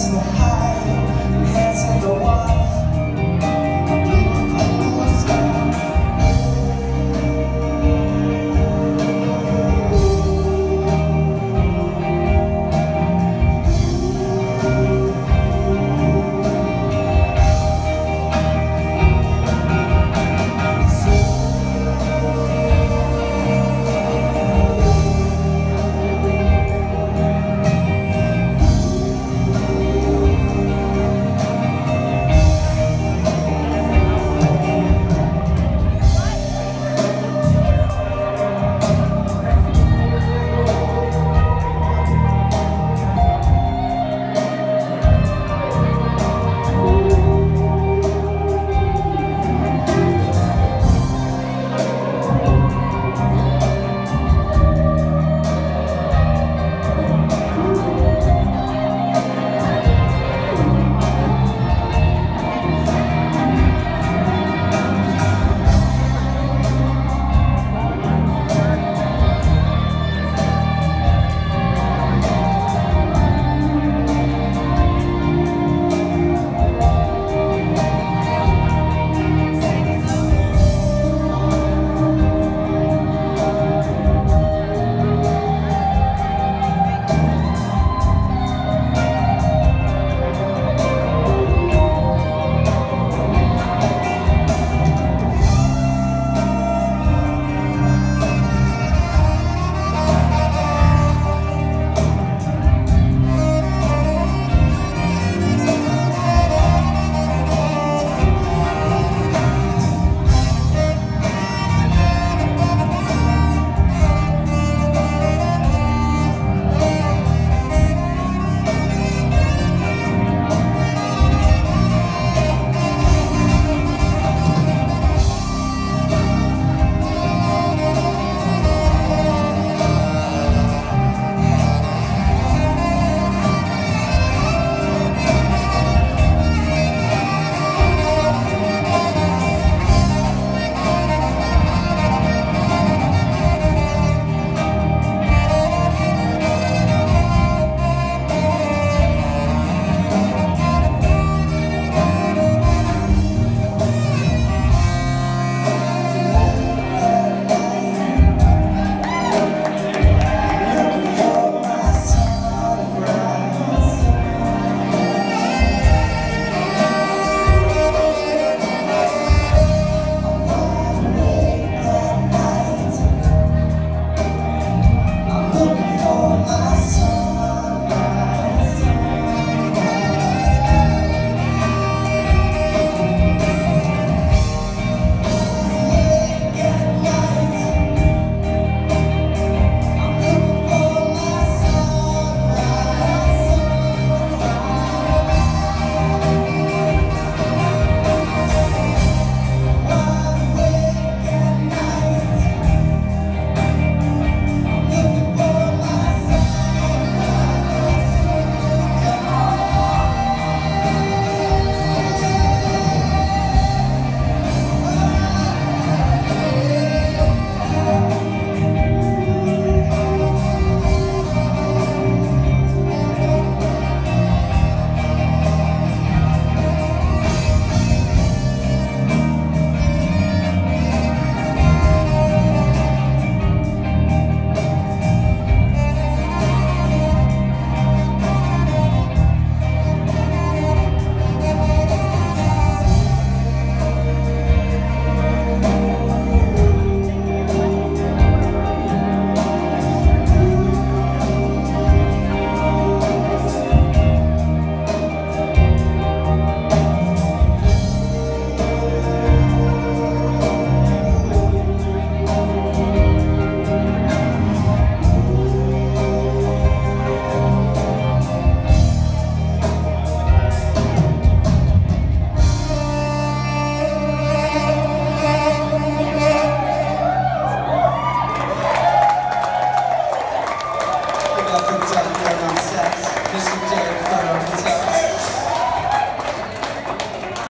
To hide.